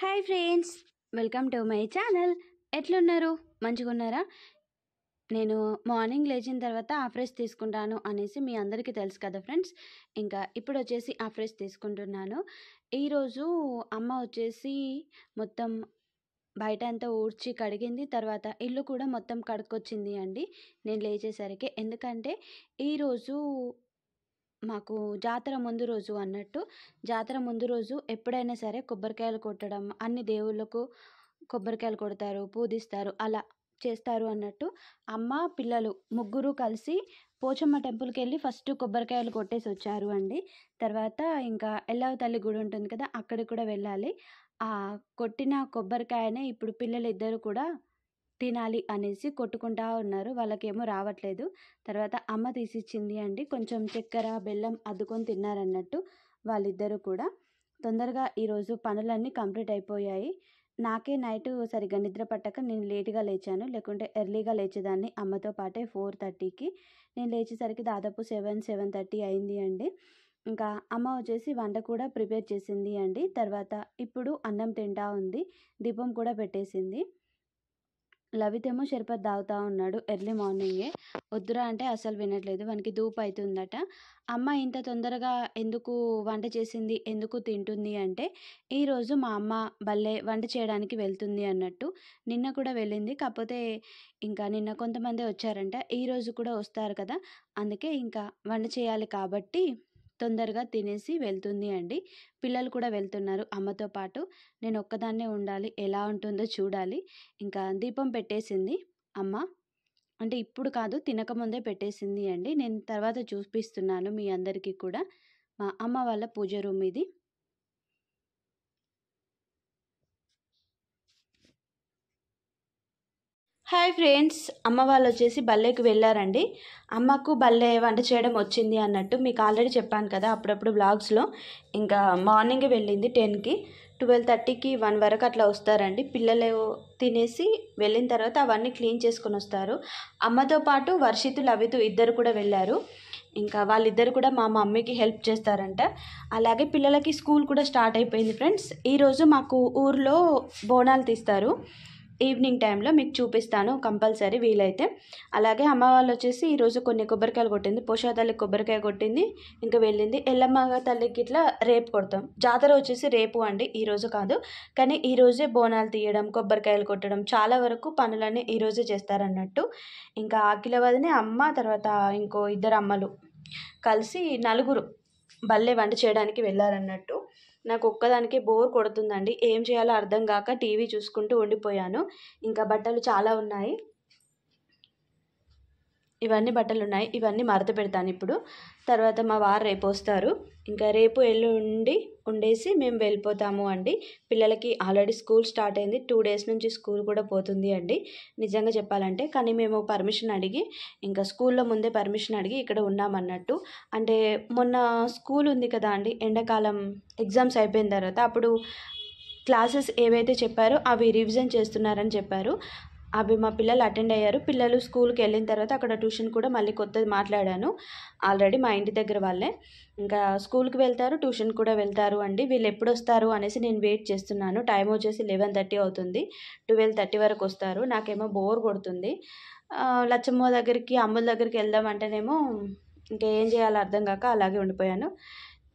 Hi friends welcome to my channel. ఎట్లున్నారు? మంచిగా ఉన్నారా నేను మార్నింగ్ లేచిన తర్వాత ఆ ఫ్రెష్ తీసుకుంటాను అనేసి మీ అందరికీ తెలుసు కదా ఫ్రెండ్స్. ఇంకా ఇప్పుడు వచ్చేసి ఆ ఫ్రెష్ తీసుకుంటున్నాను. ఈరోజు అమ్మ వచ్చేసి మొత్తం బయట అంతా ఊడ్చి కడిగింది. తర్వాత ఇల్లు కూడా మొత్తం కడుక్కొచ్చింది అండి. నేను లేచేసరికి. ఎందుకంటే ఈరోజు మాకు జాతర ముందు రోజు అన్నట్టు జాతర ముందు రోజు ఎప్పుడైనా సరే కొబ్బరికాయలు కొట్టడం అన్ని దేవుళ్ళకు కొబ్బరికాయలు కొడతారు పూజిస్తారు అలా చేస్తారు అన్నట్టు. అమ్మ పిల్లలు ముగ్గురు కలిసి పోచమ్మ టెంపుల్కి వెళ్ళి ఫస్ట్ కొబ్బరికాయలు కొట్టేసి వచ్చారు అండి. తర్వాత ఇంకా ఎల్లవ తల్లి గుడి ఉంటుంది కదా అక్కడికి కూడా వెళ్ళాలి. ఆ కొట్టిన కొబ్బరికాయనే ఇప్పుడు పిల్లలు ఇద్దరు కూడా తినాలి అనేసి కొట్టుకుంటా ఉన్నారు. వాళ్ళకేమో రావట్లేదు. తర్వాత అమ్మ తీసిచ్చింది అండి. కొంచెం చక్కెర బెల్లం అద్దుకొని తిన్నారన్నట్టు వాళ్ళిద్దరూ కూడా. తొందరగా ఈరోజు పనులన్నీ కంప్లీట్ అయిపోయాయి. నాకే నైట్ సరిగ్గా నిద్ర పట్టక నేను లేట్గా లేచాను. లేకుంటే ఎర్లీగా లేచేదాన్ని అమ్మతో పాటే ఫోర్ థర్టీకి. నేను లేచేసరికి దాదాపు సెవెన్ సెవెన్ థర్టీ అయింది అండి. ఇంకా అమ్మ వచ్చేసి వంట కూడా ప్రిపేర్ చేసింది అండి. తర్వాత ఇప్పుడు అన్నం తింటా ఉంది. దీపం కూడా పెట్టేసింది. లవితేమో షర్బత్ తాగుతూ ఉన్నాడు ఎర్లీ మార్నింగే. వద్దురా అంటే అసలు వినట్లేదు. వానికి ధూపు అవుతుందట అమ్మ ఇంత తొందరగా ఎందుకు వంట చేసింది? ఎందుకు తింటుంది అంటే ఈరోజు మా అమ్మ భలే వంట చేయడానికి వెళ్తుంది అన్నట్టు. నిన్న కూడా వెళ్ళింది. కాకపోతే ఇంకా నిన్న కొంతమంది వచ్చారంట. ఈరోజు కూడా వస్తారు కదా. అందుకే ఇంకా వంట చేయాలి కాబట్టి తొందరగా తినేసి వెళ్తుంది అండి. పిల్లలు కూడా వెళ్తున్నారు అమ్మతో పాటు. నేను ఒక్కదాన్నే ఉండాలి. ఎలా ఉంటుందో చూడాలి. ఇంకా దీపం పెట్టేసింది అమ్మ. అంటే ఇప్పుడు కాదు తినకముందే పెట్టేసింది అండి. నేను తర్వాత చూపిస్తున్నాను మీ అందరికీ కూడా. మా అమ్మ వాళ్ళ పూజ రూమ్ ఇది. హాయ్ ఫ్రెండ్స్ అమ్మ వాళ్ళు వచ్చేసి బల్లెకి వెళ్ళారండి. అమ్మకు బల్లె వంట చేయడం వచ్చింది అన్నట్టు మీకు ఆల్రెడీ చెప్పాను కదా అప్పుడప్పుడు బ్లాగ్స్లో ఇంకా మార్నింగ్ వెళ్ళింది టెన్కి ట్వెల్వ్ థర్టీకి వన్ వరకు అట్లా వస్తారండి. పిల్లలు తినేసి వెళ్ళిన తర్వాత అవన్నీ క్లీన్ చేసుకొని వస్తారు. అమ్మతో పాటు వర్షితు లవితు ఇద్దరు కూడా వెళ్ళారు. ఇంకా వాళ్ళిద్దరు కూడా మా మమ్మీకి హెల్ప్ చేస్తారంట. అలాగే పిల్లలకి స్కూల్ కూడా స్టార్ట్ అయిపోయింది ఫ్రెండ్స్ ఈరోజు మాకు ఊర్లో బోనాలు తీస్తారు. ఈవినింగ్ టైంలో మీకు చూపిస్తాను కంపల్సరీ వీలైతే. అలాగే అమ్మ వాళ్ళు వచ్చేసి ఈరోజు కొన్ని కొబ్బరికాయలు కొట్టింది. పోషా తల్లి కొబ్బరికాయ కొట్టింది. ఇంకా వెళ్ళింది. ఎల్లమ్మ తల్లికి ఇట్లా రేపు కొడతాం. జాతర వచ్చేసి రేపు అండి. ఈరోజు కాదు. కానీ ఈరోజే బోనాలు తీయడం కొబ్బరికాయలు కొట్టడం చాలా వరకు పనులన్నీ ఈరోజే చేస్తారన్నట్టు. ఇంకా ఆకిలవదిని అమ్మ తర్వాత ఇంకో ఇద్దరు అమ్మలు కలిసి నలుగురు బల్లే వంట చేయడానికి వెళ్ళారన్నట్టు. నాకు ఒక్కదానికి బోర్ కొడుతుందండి. ఏం చేయాలో అర్థం కాక టీవీ చూసుకుంటూ ఉండిపోయాను. ఇంకా బట్టలు చాలా ఉన్నాయి. ఇవన్నీ బట్టలు ఉన్నాయి ఇవన్నీ మడత పెడతాను ఇప్పుడు. తర్వాత మా వారు రేపు వస్తారు. ఇంకా రేపు ఎల్లుండి ఉండేసి మేము వెళ్ళిపోతాము అండి. పిల్లలకి ఆల్రెడీ స్కూల్ స్టార్ట్ అయింది. టూ డేస్ నుంచి స్కూల్ కూడా పోతుంది అండి. నిజంగా చెప్పాలంటే కానీ మేము పర్మిషన్ అడిగి ఇంకా స్కూల్లో ముందే పర్మిషన్ అడిగి ఇక్కడ ఉన్నామన్నట్టు. అంటే మొన్న స్కూల్ ఉంది కదా అండి ఎండాకాలం ఎగ్జామ్స్ అయిపోయిన తర్వాత అప్పుడు క్లాసెస్ ఏవైతే చెప్పారో అవి రివిజన్ చేస్తున్నారని చెప్పారు. అవి మా పిల్లలు అటెండ్ అయ్యారు. పిల్లలు స్కూల్కి వెళ్ళిన తర్వాత అక్కడ ట్యూషన్ కూడా మళ్ళీ కొత్తది మాట్లాడాను. ఆల్రెడీ మా ఇంటి దగ్గర వాళ్ళే. ఇంకా స్కూల్కి వెళ్తారు ట్యూషన్ కూడా వెళ్తారు అండి. వీళ్ళు ఎప్పుడు వస్తారు అనేసి నేను వెయిట్ చేస్తున్నాను. టైం వచ్చేసి లెవెన్ థర్టీ అవుతుంది. ట్వెల్వ్ థర్టీ వరకు వస్తారు. నాకేమో బోర్ కొడుతుంది. లచ్చమ్మ దగ్గరికి అమ్ముల దగ్గరికి వెళ్దామంటేనేమో ఇంకా ఏం చేయాలో అర్థం కాక అలాగే ఉండిపోయాను.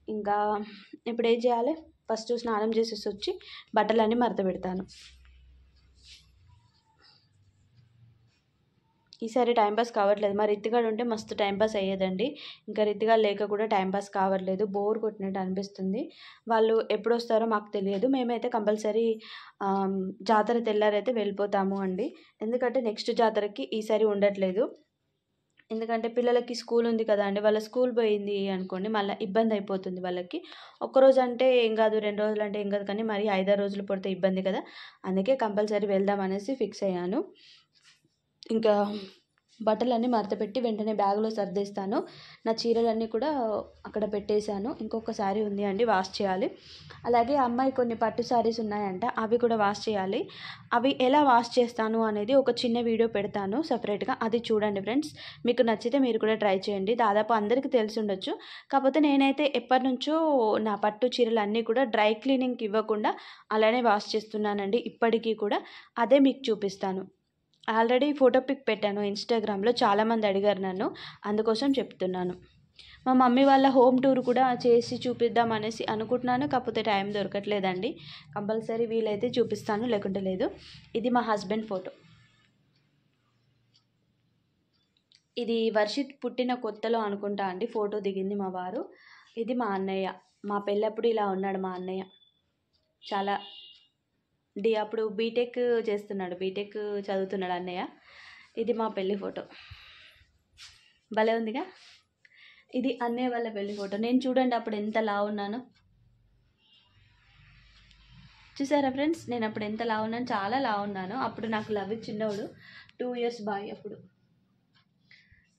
ఇంకా ఇప్పుడు ఏం చేయాలి? ఫస్ట్ స్నానం చేసేసి వచ్చి బట్టలన్నీ మడత పెడతాను. ఈసారి టైంపాస్ కావట్లేదు. మరి రిత్తిగాడు ఉంటే మస్తు టైంపాస్ అయ్యేదండి. ఇంకా రితిగా లేక కూడా టైంపాస్ కావట్లేదు. బోర్ కొట్టినట్టు అనిపిస్తుంది. వాళ్ళు ఎప్పుడు వస్తారో మాకు తెలియదు. మేమైతే కంపల్సరీ జాతర తెల్లారైతే వెళ్ళిపోతాము అండి. ఎందుకంటే నెక్స్ట్ జాతరకి ఈసారి ఉండట్లేదు. ఎందుకంటే పిల్లలకి స్కూల్ ఉంది కదా అండి. వాళ్ళ స్కూల్ పోయింది అనుకోండి మళ్ళీ ఇబ్బంది అయిపోతుంది వాళ్ళకి. ఒక్కరోజు అంటే ఏం కాదు రెండు రోజులు అంటే ఏం కాదు కానీ మరి ఐదారు రోజులు పడితే ఇబ్బంది కదా. అందుకే కంపల్సరీ వెళ్దాం అనేసి ఫిక్స్ అయ్యాను. ఇంకా బట్టలన్నీ మడతపెట్టి వెంటనే బ్యాగ్లో సర్దేస్తాను. నా చీరలన్నీ కూడా అక్కడ పెట్టేశాను. ఇంకొక శారీ ఉంది అండి వాష్ చేయాలి. అలాగే అమ్మాయి కొన్ని పట్టు శారీస్ ఉన్నాయంట అవి కూడా వాష్ చేయాలి. అవి ఎలా వాష్ చేస్తాను అనేది ఒక చిన్న వీడియో పెడతాను సపరేట్గా. అది చూడండి ఫ్రెండ్స్. మీకు నచ్చితే మీరు కూడా ట్రై చేయండి. దాదాపు అందరికీ తెలిసి ఉండొచ్చు. కాకపోతే నేనైతే ఎప్పటి నుంచో నా పట్టు చీరలు అన్నీ కూడా డ్రై క్లీనింగ్కి ఇవ్వకుండా అలానే వాష్ చేస్తున్నానండి ఇప్పటికీ కూడా. అదే మీకు చూపిస్తాను. ఆల్రెడీ ఫోటో పిక్ పెట్టాను ఇన్స్టాగ్రామ్లో చాలామంది అడిగారు నన్ను అందుకోసం చెప్తున్నాను. మా మమ్మీ వాళ్ళ హోమ్ టూర్ కూడా చేసి చూపిద్దాం అనేసి అనుకుంటున్నాను కాకపోతే టైం దొరకట్లేదండి. కంపల్సరీ వీలైతే చూపిస్తాను లేకుంటే లేదు. ఇది మా హస్బెండ్ ఫోటో. ఇది వర్షిత్ పుట్టిన కొత్తలో అనుకుంటా అండి ఫోటో దిగింది మా వారు. ఇది మా అన్నయ్య. మా పెళ్ళప్పుడు ఇలా ఉన్నాడు మా అన్నయ్య. చాలా డి అప్పుడు బీటెక్ చేస్తున్నాడు బీటెక్ చదువుతున్నాడు అన్నయ్య. ఇది మా పెళ్ళి ఫోటో. భలే ఉందిగా? ఇది అన్నయ్య వాళ్ళ పెళ్ళి ఫోటో. నేను చూడండి అప్పుడు ఎంత లా ఉన్నాను. చూసారా ఫ్రెండ్స్? నేను అప్పుడు ఎంత లా ఉన్నాను చాలా లా ఉన్నాను. అప్పుడు నాకు లవ్ చిన్నవాడు టూ ఇయర్స్ బాయ్ అప్పుడు.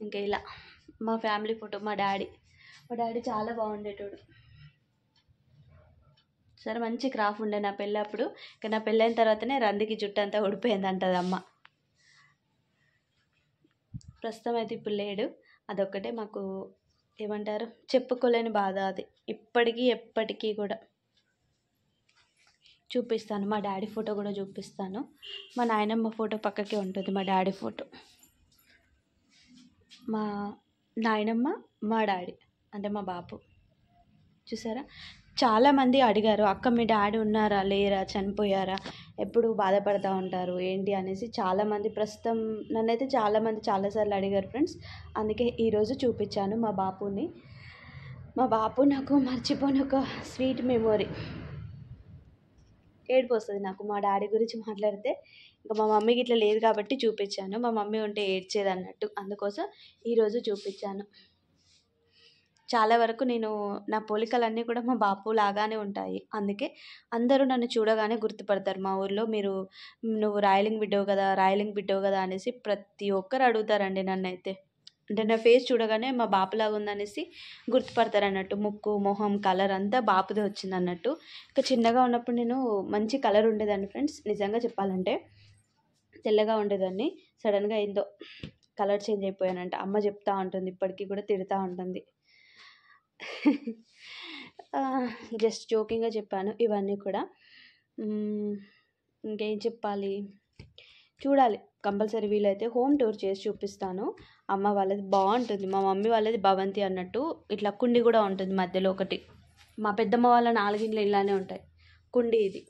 ఇంకా ఇలా. మా ఫ్యామిలీ ఫోటో మా డాడీ. మా డాడీ చాలా బాగుండేటోడు. సరే మంచి క్రాఫ్ ఉండే నా పెళ్ళప్పుడు ఇంకా నా పెళ్ళైన తర్వాతనే రందికి జుట్టు అంతా ఊడిపోయింది అంటది అమ్మ ప్రస్తుతం అయితే ఇప్పుడు లేడు. అదొక్కటే మాకు ఏమంటారు? చెప్పుకోలేని బాధ అది. ఇప్పటికీ ఎప్పటికీ కూడా. చూపిస్తాను. మా డాడీ ఫోటో కూడా చూపిస్తాను. మా నాయనమ్మ ఫోటో పక్కకే ఉంటుంది మా డాడీ ఫోటో. మా నాయనమ్మ మా డాడీ అంటే మా బాపు. చూసారా? చాలామంది అడిగారు అక్క మీ డాడీ ఉన్నారా లేరా చనిపోయారా ఎప్పుడు బాధపడతా ఉంటారు ఏంటి? అనేసి చాలామంది ప్రస్తుతం నన్నైతే చాలామంది చాలాసార్లు అడిగారు ఫ్రెండ్స్. అందుకే ఈరోజు చూపించాను మా బాపుని. మా బాపు నాకు మర్చిపోని ఒక స్వీట్ మెమొరీ. ఏడుపు వస్తుంది నాకు మా డాడీ గురించి మాట్లాడితే. ఇంకా మా మమ్మీకి ఇట్లా లేదు కాబట్టి చూపించాను. మా మమ్మీ ఉంటే ఏడ్చేది అన్నట్టు. అందుకోసం ఈరోజు చూపించాను. చాలా వరకు నేను నా పోలికలన్నీ కూడా మా బాపు లాగానే ఉంటాయి. అందుకే అందరూ నన్ను చూడగానే గుర్తుపడతారు. మా ఊర్లో మీరు నువ్వు రాయలింగ్ బిడ్డవు కదా రాయలింగ్ బిడ్డవు కదా అనేసి ప్రతి ఒక్కరు అడుగుతారండి నన్ను అయితే అంటే నా ఫేస్ చూడగానే మా బాపులాగా ఉందనేసి గుర్తుపడతారు అన్నట్టు ముక్కు మొహం కలర్ అంతా బాపుదే వచ్చింది అన్నట్టు ఇంకా చిన్నగా ఉన్నప్పుడు నేను మంచి కలర్ ఉండేదాన్ని ఫ్రెండ్స్. నిజంగా చెప్పాలంటే తెల్లగా ఉండేదాన్ని. సడన్గా ఏందో కలర్ చేంజ్ అయిపోయానంట. అమ్మ చెప్తా ఉంటుంది ఇప్పటికీ కూడా తిడుతూ ఉంటుంది. జస్ట్ జోకింగ్గా చెప్పాను. ఇవన్నీ కూడా. ఇంకేం చెప్పాలి? చూడాలి. కంపల్సరీ వీలైతే హోమ్ టూర్ చేసి చూపిస్తాను. అమ్మ వాళ్ళది బాగుంటుంది. మా మమ్మీ వాళ్ళది భవంతి అన్నట్టు ఇట్లా కుండి కూడా ఉంటుంది మధ్యలో ఒకటి. మా పెద్దమ్మ వాళ్ళ నాలుగింట్లో ఇలానే ఉంటాయి. కుండి ఇది.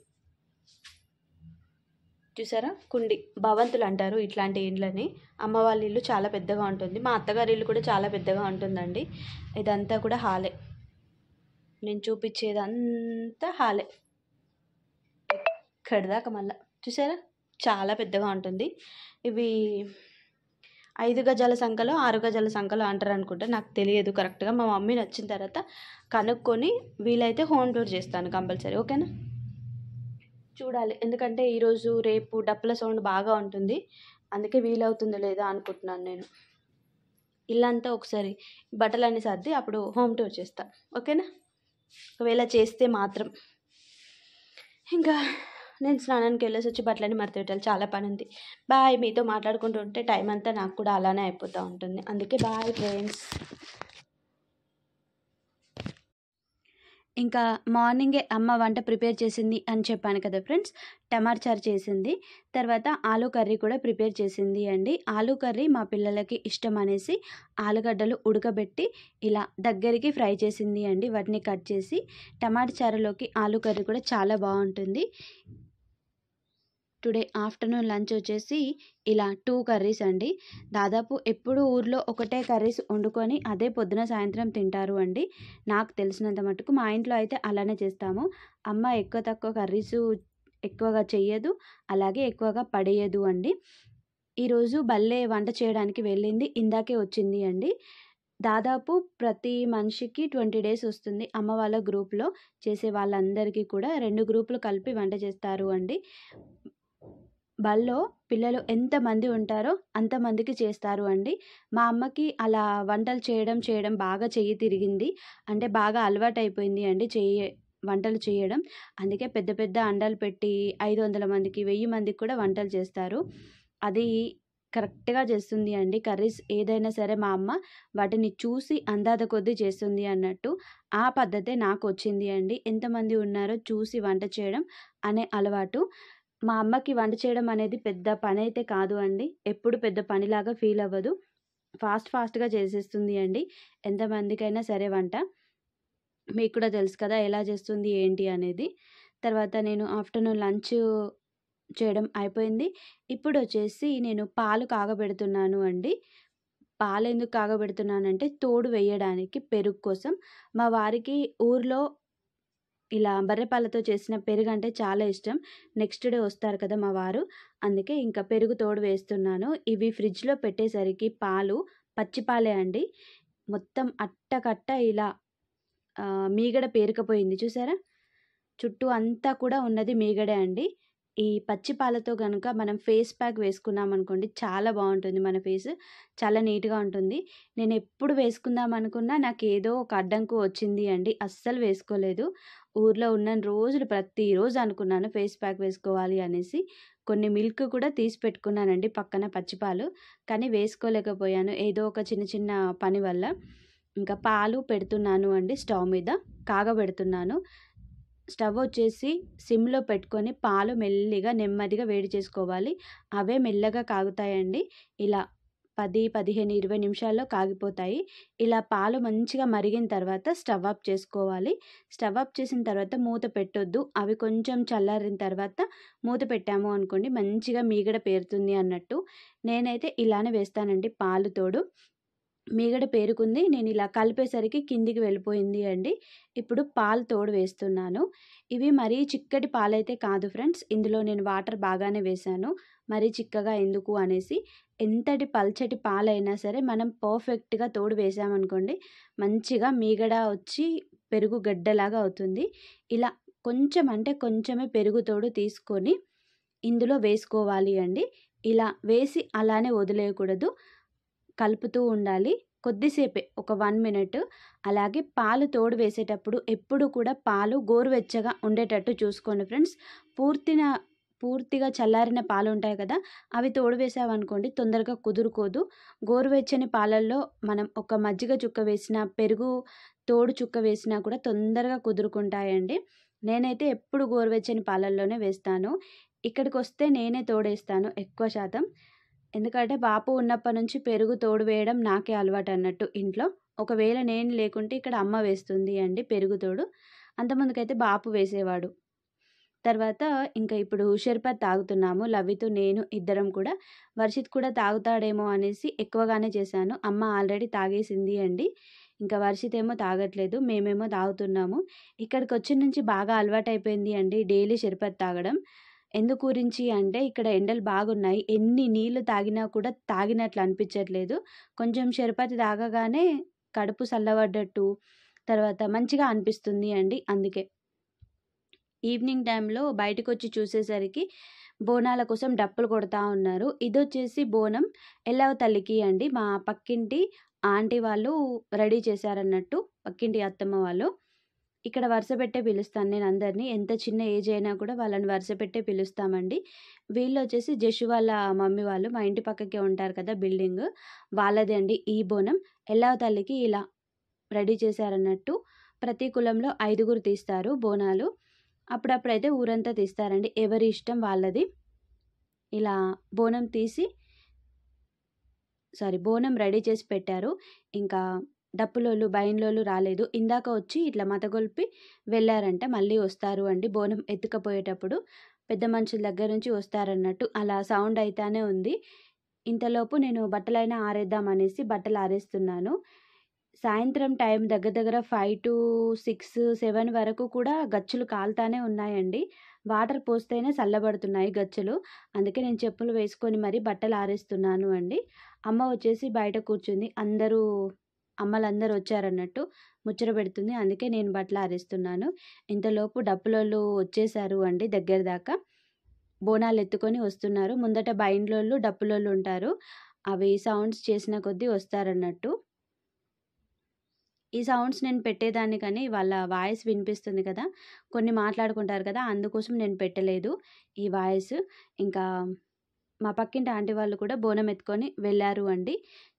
చూసారా? కుండి. భవంతులు అంటారు ఇట్లాంటి ఇండ్లని అమ్మ వాళ్ళ ఇల్లు చాలా పెద్దగా ఉంటుంది. మా అత్తగారి ఇల్లు కూడా చాలా పెద్దగా ఉంటుందండి. ఇదంతా కూడా హాలే. నేను చూపించేది అంతా హాలే. ఇక్కడి దాకా మళ్ళా? చూసారా? చాలా పెద్దగా ఉంటుంది. ఇవి ఐదు గజాల సంఖ్యలో ఆరు గజాల సంఖ్యలో అంటారు అనుకుంటా. నాకు తెలియదు కరెక్ట్గా. మా మమ్మీ వచ్చిన తర్వాత కనుక్కొని వీలైతే హోమ్ టూర్ చేస్తాను కంపల్సరీ. ఓకేనా? చూడాలి. ఎందుకంటే ఈరోజు రేపు డప్పుల సౌండ్ బాగా ఉంటుంది. అందుకే వీలవుతుందో లేదా అనుకుంటున్నాను నేను. ఇల్లంతా ఒకసారి బట్టలన్నీ సర్ది అప్పుడు హోమ్ టూర్ చేస్తా. ఓకేనా? ఒకవేళ చేస్తే మాత్రం. ఇంకా నేను స్నానానికి వెళ్ళేసి వచ్చి బట్టలన్నీ మడత పెట్టాలి చాలా పని ఉంది బాయ్ మీతో మాట్లాడుకుంటూ ఉంటే టైం అంతా నాకు కూడా అలానే అయిపోతూ ఉంటుంది. అందుకే బాయ్ ఫ్రెండ్స్. ఇంకా మార్నింగే అమ్మ వంట ప్రిపేర్ చేసింది అని చెప్పాను కదా ఫ్రెండ్స్. టమాటార్ చారు చేసింది. తర్వాత ఆలు కర్రీ కూడా ప్రిపేర్ చేసింది అండి. ఆలు కర్రీ మా పిల్లలకి ఇష్టం అనేసి ఆలుగడ్డలు ఉడకబెట్టి ఇలా దగ్గరికి ఫ్రై చేసింది అండి. వాటిని కట్ చేసి టమాటా చారులోకి ఆలు కర్రీ కూడా చాలా బాగుంటుంది. టుడే ఆఫ్టర్నూన్ లంచ్ వచ్చేసి ఇలా టూ కర్రీస్ అండి. దాదాపు ఎప్పుడు ఊర్లో ఒకటే కర్రీస్ వండుకొని అదే పొద్దున సాయంత్రం తింటారు అండి. నాకు తెలిసినంత మటుకు మా ఇంట్లో అయితే అలానే చేస్తాము. అమ్మ ఎక్కువ తక్కువ కర్రీస్ ఎక్కువగా చెయ్యదు అలాగే ఎక్కువగా పడేయదు అండి. ఈరోజు బల్లే వంట చేయడానికి వెళ్ళింది ఇందాకే వచ్చింది అండి. దాదాపు ప్రతి మనిషికి ట్వంటీ డేస్ వస్తుంది అమ్మ వాళ్ళ గ్రూప్లో చేసే వాళ్ళందరికీ కూడా రెండు గ్రూపులు కలిపి వంట చేస్తారు అండి. బల్లో పిల్లలు ఎంతమంది ఉంటారో అంతమందికి చేస్తారు అండి. మా అమ్మకి అలా వంటలు చేయడం చేయడం బాగా చెయ్యి తిరిగింది. అంటే బాగా అలవాటు అయిపోయింది అండి చెయ్యి వంటలు చేయడం. అందుకే పెద్ద పెద్ద అండాలు పెట్టి ఐదు వందల మందికి వెయ్యి మందికి కూడా వంటలు చేస్తారు. అది కరెక్ట్గా చేస్తుంది అండి. కర్రీస్ ఏదైనా సరే మా అమ్మ వాటిని చూసి అందాద కొద్దీ చేస్తుంది అన్నట్టు ఆ పద్ధతే నాకు వచ్చింది అండి. ఎంతమంది ఉన్నారో చూసి వంట చేయడం అనే అలవాటు. మా అమ్మకి వంట చేయడం అనేది పెద్ద పని అయితే కాదు అండి. ఎప్పుడు పెద్ద పనిలాగా ఫీల్ అవ్వదు. ఫాస్ట్ ఫాస్ట్గా చేసేస్తుంది అండి. ఎంతమందికైనా సరే వంట. మీకు కూడా తెలుసు కదా ఎలా చేస్తుంది ఏంటి అనేది. తర్వాత నేను ఆఫ్టర్నూన్ లంచ్ చేయడం అయిపోయింది. ఇప్పుడు వచ్చేసి నేను పాలు కాగబెడుతున్నాను అండి. పాలు ఎందుకు కాగబెడుతున్నానంటే తోడు వేయడానికి పెరుగు కోసం. మా వారికి ఊర్లో ఇలా బర్రెపాలతో చేసిన పెరుగు అంటే చాలా ఇష్టం. నెక్స్ట్ డే వస్తారు కదా మా వారు. అందుకే ఇంకా పెరుగు తోడు వేస్తున్నాను. ఇవి ఫ్రిడ్జ్లో పెట్టేసరికి పాలు పచ్చిపాలే అండి. మొత్తం అట్టకట్ట ఇలా మీగడ పేరుకపోయింది. చూసారా? చుట్టూ అంతా కూడా ఉన్నది మీగడే అండి. ఈ పచ్చి పాలతో కనుక మనం ఫేస్ ప్యాక్ వేసుకున్నాం అనుకోండి చాలా బాగుంటుంది మన ఫేస్. చాలా నీట్గా ఉంటుంది. నేను ఎప్పుడు వేసుకుందాం అనుకున్నా నాకు ఏదో ఒక అడ్డంకు వచ్చింది అండి. అస్సలు వేసుకోలేదు. ఊర్లో ఉన్న రోజులు ప్రతిరోజు అనుకున్నాను ఫేస్ ప్యాక్ వేసుకోవాలి అనేసి. కొన్ని మిల్క్ కూడా తీసి పెట్టుకున్నానండి పక్కన పచ్చిపాలు కానీ వేసుకోలేకపోయాను. ఏదో ఒక చిన్న చిన్న పని వల్ల. ఇంకా పాలు పెడుతున్నాను అండి స్టవ్ మీద. కాగబెడుతున్నాను. స్టవ్ వచ్చేసి సిమ్లో పెట్టుకొని పాలు మెల్లిగా నెమ్మదిగా వేడి చేసుకోవాలి. అవే మెల్లగా కాగుతాయండి. ఇలా పది పదిహేను ఇరవై నిమిషాల్లో కాగిపోతాయి. ఇలా పాలు మంచిగా మరిగిన తర్వాత స్టవ్ ఆఫ్ చేసుకోవాలి. స్టవ్ ఆఫ్ చేసిన తర్వాత మూత పెట్టొద్దు. అవి కొంచెం చల్లారిన తర్వాత మూత పెట్టాము అనుకోండి మంచిగా మీగడ పేరుతుంది అన్నట్టు. నేనైతే ఇలానే వేస్తానండి పాలు తోడు. మీగడ పేరుకుంది. నేను ఇలా కలిపేసరికి కిందికి వెళ్ళిపోయింది అండి. ఇప్పుడు పాలు తోడు వేస్తున్నాను. ఇవి మరీ చిక్కటి పాలైతే కాదు ఫ్రెండ్స్. ఇందులో నేను వాటర్ బాగానే వేశాను. మరీ చిక్కగా ఎందుకు అనేసి. ఎంతటి పల్చటి పాలైనా సరే మనం పర్ఫెక్ట్గా తోడు వేసామనుకోండి మంచిగా మీగడ వచ్చి పెరుగు గడ్డలాగా అవుతుంది. ఇలా కొంచెం అంటే కొంచెమే పెరుగు తోడు తీసుకొని ఇందులో వేసుకోవాలి అండి. ఇలా వేసి అలానే వదిలేయకూడదు. కలుపుతూ ఉండాలి. కొద్దిసేపే ఒక వన్ మినిట్. అలాగే పాలు తోడు వేసేటప్పుడు ఎప్పుడు కూడా పాలు గోరువెచ్చగా ఉండేటట్టు చూసుకోండి ఫ్రెండ్స్. పూర్తిన పూర్తిగా చల్లారిన పాలు ఉంటాయి కదా అవి తోడు వేసామనుకోండి తొందరగా కుదురుకోదు. గోరువెచ్చని పాలల్లో మనం ఒక మజ్జిగ చుక్క వేసిన పెరుగు తోడు చుక్క వేసినా కూడా తొందరగా కుదురుకుంటాయండి. నేనైతే ఎప్పుడు గోరువెచ్చని పాలల్లోనే వేస్తాను. ఇక్కడికి వస్తే నేనే తోడేస్తాను ఎక్కువ శాతం. ఎందుకంటే బాపు ఉన్నప్పటి నుంచి పెరుగు తోడు వేయడం నాకే అలవాటు అన్నట్టు ఇంట్లో. ఒకవేళ నేను లేకుంటే ఇక్కడ అమ్మ వేస్తుంది అండి పెరుగు తోడు. అంతమందికైతే బాపు వేసేవాడు. తర్వాత ఇంకా ఇప్పుడు షర్బత్ తాగుతున్నాము. లవితో నేను ఇద్దరం కూడా. వర్షిత్ కూడా తాగుతాడేమో అనేసి ఎక్కువగానే చేశాను. అమ్మ ఆల్రెడీ తాగేసింది అండి. ఇంకా వర్షిత్ ఏమో తాగట్లేదు. మేమేమో తాగుతున్నాము. ఇక్కడికి వచ్చిన నుంచి బాగా అలవాటు అయిపోయింది అండి డైలీ షర్బత్ తాగడం. ఎందుకు గురించి అంటే ఇక్కడ ఎండలు బాగున్నాయి. ఎన్ని నీళ్ళు తాగినా కూడా తాగినట్లు అనిపించట్లేదు. కొంచెం షర్బత్ తాగగానే కడుపు చల్లబడ్డట్టు తర్వాత మంచిగా అనిపిస్తుంది అండి అందుకే. ఈవినింగ్ టైంలో బయటకు వచ్చి చూసేసరికి బోనాల కోసం డప్పులు కొడతా ఉన్నారు. ఇది వచ్చేసి బోనం ఎల్లవ తల్లికి అండి. మా పక్కింటి ఆంటీ వాళ్ళు రెడీ చేశారన్నట్టు పక్కింటి అత్తమ్మ వాళ్ళు. ఇక్కడ వరుస పెట్టే పిలుస్తాను నేను అందరినీ. ఎంత చిన్న ఏజ్ అయినా కూడా వాళ్ళని వరుస పెట్టే పిలుస్తామండి. వీళ్ళు వచ్చేసి జషు వాళ్ళ మమ్మీ వాళ్ళు మా ఇంటి పక్కకే ఉంటారు కదా బిల్డింగ్. వాళ్ళది అండి ఈ బోనం. ఎల్లవ తల్లికి ఇలా రెడీ చేశారన్నట్టు ప్రతి కులంలో ఐదుగురు తీస్తారు బోనాలు. అప్పుడప్పుడైతే ఊరంతా తీస్తారండి. ఎవరి ఇష్టం వాళ్ళది. ఇలా బోనం తీసి సారీ బోనం రెడీ చేసి పెట్టారు. ఇంకా డప్పులోళ్ళు బయన్లోళ్ళు రాలేదు. ఇందాక వచ్చి ఇట్లా మతగొల్పి వెళ్ళారంట మళ్ళీ వస్తారు అండి. బోనం ఎత్తుకపోయేటప్పుడు పెద్ద మనుషుల దగ్గర నుంచి వస్తారన్నట్టు అలా సౌండ్ అయితేనే ఉంది. ఇంతలోపు నేను బట్టలైనా ఆరేద్దాం అనేసి బట్టలు ఆరేస్తున్నాను. సాయంత్రం టైం దగ్గర దగ్గర ఫైవ్ టు సిక్స్ సెవెన్ వరకు కూడా గచ్చులు కాలుతానే ఉన్నాయండి. వాటర్ పోస్తేనే చల్లబడుతున్నాయి గచ్చులు. అందుకే నేను చెప్పులు వేసుకొని మరి బట్టలు ఆరేస్తున్నాను అండి. అమ్మ వచ్చేసి బయట కూర్చుంది. అందరూ అమ్మలందరూ వచ్చారన్నట్టు ముచ్చట పెడుతుంది. అందుకే నేను బట్టలు ఆరేస్తున్నాను. ఇంతలోపు డప్పులోళ్ళు వచ్చేసారు అండి దగ్గర దాకా. బోనాలు ఎత్తుకొని వస్తున్నారు. ముందట బైండ్లోళ్ళు డప్పులోళ్ళు ఉంటారు. అవి సౌండ్స్ చేసిన కొద్దీ వస్తారన్నట్టు. ఈ సౌండ్స్ నేను పెట్టేదాన్ని కానీ వాళ్ళ వాయిస్ వినిపిస్తుంది కదా కొన్ని మాట్లాడుకుంటారు కదా అందుకోసం నేను పెట్టలేదు ఈ వాయిస్. ఇంకా మా పక్కింటి ఆంటీ వాళ్ళు కూడా బోనం ఎత్తుకొని వెళ్ళారు అండి.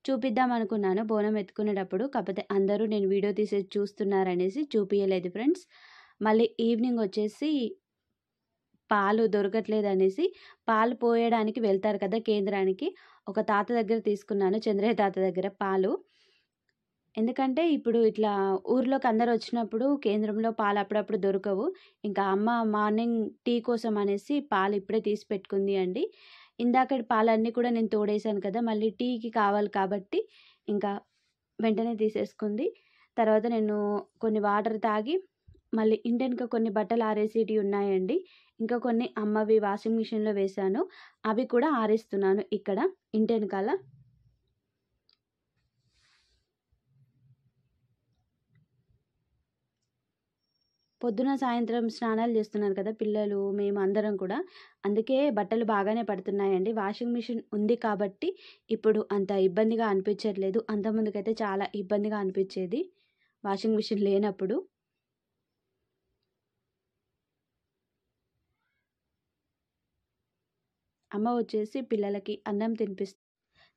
చూపిద్దాం అనుకున్నాను. బోనం ఎత్తుకునేటప్పుడు కాకపోతే అందరూ నేను వీడియో తీసేసి చూస్తున్నారనేసి చూపించలేదు ఫ్రెండ్స్. మళ్ళీ ఈవినింగ్ వచ్చేసి పాలు దొరకట్లేదు అనేసి పాలు పోయడానికి వెళ్తారు కదా కేంద్రానికి. ఒక తాత దగ్గర తీసుకున్నాను చంద్రయ్య తాత దగ్గర పాలు. ఎందుకంటే ఇప్పుడు ఇట్లా ఊర్లోకి అందరు వచ్చినప్పుడు కేంద్రంలో పాలు అప్పుడప్పుడు దొరకవు. ఇంకా అమ్మ మార్నింగ్ టీ కోసం అనేసి పాలు ఇప్పుడే తీసి పెట్టుకుంది అండి. ఇందాక పాలన్నీ కూడా నేను తోడేశాను కదా మళ్ళీ టీకి కావాలి కాబట్టి ఇంకా వెంటనే తీసేసుకుంది. తర్వాత నేను కొన్ని వాటర్ తాగి మళ్ళీ ఇంటెనక కొన్ని బట్టలు ఆరేసేటి ఉన్నాయండి. ఇంకా కొన్ని అమ్మవి వాషింగ్ మిషన్లో వేశాను. అవి కూడా ఆరేస్తున్నాను ఇక్కడ ఇంటెనకాల పొద్దున సాయంత్రం స్నానాలు చేస్తున్నారు కదా పిల్లలు మేము అందరం కూడా. అందుకే బట్టలు బాగానే పడుతున్నాయండి. వాషింగ్ మిషన్ ఉంది కాబట్టి ఇప్పుడు అంత ఇబ్బందిగా అనిపించట్లేదు. అంతకుముందుకైతే చాలా ఇబ్బందిగా అనిపించేది వాషింగ్ మిషన్ లేనప్పుడు. అమ్మ వచ్చేసి పిల్లలకి అన్నం తినిపిస్తుంది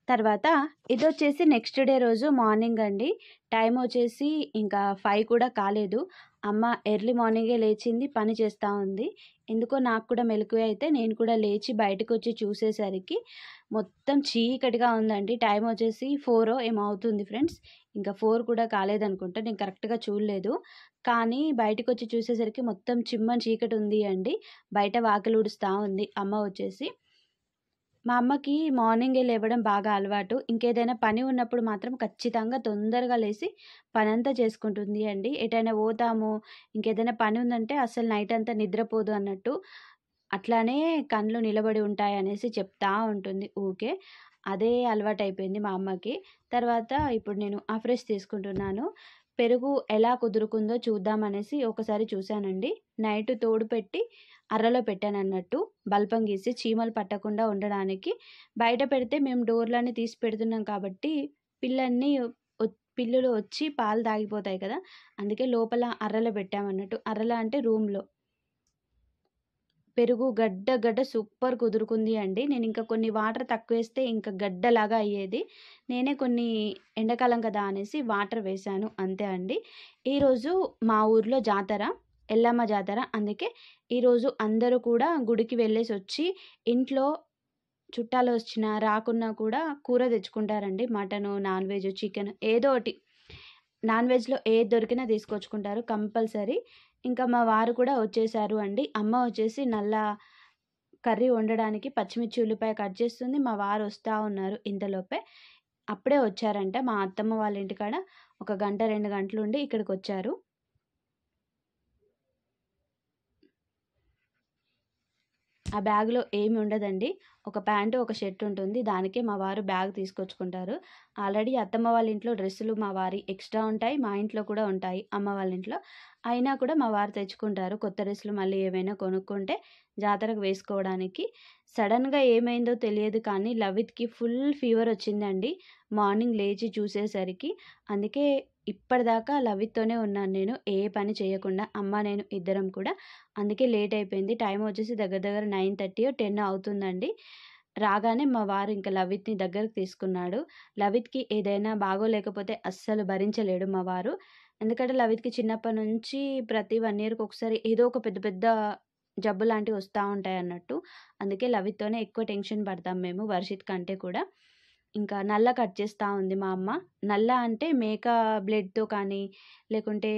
తర్వాత ఇది వచ్చేసి నెక్స్ట్ డే రోజు మార్నింగ్ అండి. టైం వచ్చేసి ఇంకా ఫైవ్ కూడా కాలేదు. అమ్మ ఎర్లీ మార్నింగే లేచింది పని చేస్తూ ఉంది. ఎందుకో నాకు కూడా మెలకువ అయితే నేను కూడా లేచి బయటకు వచ్చి చూసేసరికి మొత్తం చీకటిగా ఉందండి. టైం వచ్చేసి ఫోరో ఏమవుతుంది ఫ్రెండ్స్. ఇంకా ఫోర్ కూడా కాలేదనుకుంటా నేను కరెక్ట్గా చూడలేదు. కానీ బయటకు వచ్చి చూసేసరికి మొత్తం చిమ్మని చీకటి ఉంది అండి. బయట వాకిలు ఉడుస్తూ ఉంది. అమ్మ వచ్చేసి మా అమ్మకి మార్నింగే లేవడం బాగా అలవాటు. ఇంకేదైనా పని ఉన్నప్పుడు మాత్రం ఖచ్చితంగా తొందరగా లేచి పని అంతా చేసుకుంటుంది అండి. ఎటైనా పోతాము ఇంకేదైనా పని ఉందంటే అసలు నైట్ అంతా నిద్రపోదు అన్నట్టు అట్లానే కళ్ళు నిలబడి ఉంటాయి అనేసి చెప్తా ఉంటుంది. ఊకే అదే అలవాటు అయిపోయింది మా అమ్మకి. తర్వాత ఇప్పుడు నేను ఆ ఫ్రెష్ తీసుకుంటున్నాను. పెరుగు ఎలా కుదురుకుందో చూద్దామనేసి ఒకసారి చూశానండి. నైట్ తోడు పెట్టి అర్రలో పెట్టాను అన్నట్టు బల్పం గీసి చీమలు పట్టకుండా ఉండడానికి బయట పెడితే మేము డోర్లన్నీ తీసి పెడుతున్నాం కాబట్టి పిల్లన్నీ పిల్లులు వచ్చి పాలు తాగిపోతాయి కదా అందుకే లోపల అర్రలో పెట్టామన్నట్టు. అర్రల అంటే రూమ్లో. పెరుగు గడ్డ గడ్డ సూపర్ కుదురుకుంది అండి. నేను ఇంకా కొన్ని వాటర్ తక్కువ వేస్తే ఇంకా గడ్డలాగా అయ్యేది. నేనే కొన్ని ఎండాకాలం కదా అనేసి వాటర్ వేశాను అంతే అండి. ఈరోజు మా ఊర్లో జాతర. ఎల్లమ్మ జాతర. అందుకే ఈరోజు అందరూ కూడా గుడికి వెళ్ళేసి వచ్చి ఇంట్లో చుట్టాలు వచ్చినా రాకున్నా కూడా కూర తెచ్చుకుంటారండి. మటను నాన్ వెజ్ చికెన్ ఏదో ఒకటి. నాన్ వెజ్లో ఏది దొరికినా తీసుకొచ్చుకుంటారు కంపల్సరీ. ఇంకా మా వారు కూడా వచ్చేసారు అండి. అమ్మ వచ్చేసి నల్ల కర్రీ వండడానికి పచ్చిమిర్చి ఉల్లిపాయ కట్ చేస్తుంది. మా వారు వస్తూ ఉన్నారు ఇంతలోపే. అప్పుడే వచ్చారంట మా అత్తమ్మ వాళ్ళ ఇంటికాడ. ఒక గంట రెండు గంటలు ఉండి ఇక్కడికి వచ్చారు. ఆ బ్యాగ్లో ఏమి ఉండదండి. ఒక ప్యాంటు ఒక షర్ట్ ఉంటుంది. దానికే మా వారు బ్యాగ్ తీసుకొచ్చుకుంటారు. ఆల్రెడీ అత్తమ్మ వాళ్ళ ఇంట్లో డ్రెస్సులు మా వారి ఎక్స్ట్రా ఉంటాయి. మా ఇంట్లో కూడా ఉంటాయి అమ్మ వాళ్ళ ఇంట్లో. అయినా కూడా మా వారు తెచ్చుకుంటారు. కొత్త డ్రెస్సులు మళ్ళీ ఏమైనా కొనుక్కుంటే జాతరకు వేసుకోవడానికి. సడన్గా ఏమైందో తెలియదు కానీ లవిత్కి ఫుల్ ఫీవర్ వచ్చిందండి. మార్నింగ్ లేచి చూసేసరికి. అందుకే ఇప్పటిదాకా లవిత్తోనే ఉన్నాను నేను. ఏ పని చేయకుండా అమ్మ నేను ఇద్దరం కూడా. అందుకే లేట్ అయిపోయింది. టైం వచ్చేసి దగ్గర దగ్గర నైన్ థర్టీ టెన్ అవుతుందండి. రాగానే మా వారు ఇంకా లవిత్ని దగ్గరకు తీసుకున్నాడు. లవిత్కి ఏదైనా బాగోలేకపోతే అస్సలు భరించలేడు మా వారు. ఎందుకంటే లవిత్కి చిన్నప్పటి నుంచి ప్రతి వన్ ఇయర్కి ఒకసారి ఏదో ఒక పెద్ద పెద్ద జబ్బు లాంటివి వస్తూ ఉంటాయి అన్నట్టు అందుకే లవిత్తోనే ఎక్కువ టెన్షన్ పడతాం మేము వర్షిత్ కంటే కూడా. ఇంకా నల్ల కట్ చేస్తూ ఉంది మా అమ్మ. నల్ల అంటే మేక బ్లడ్తో కానీ లేకుంటే